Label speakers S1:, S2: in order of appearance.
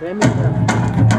S1: mesmo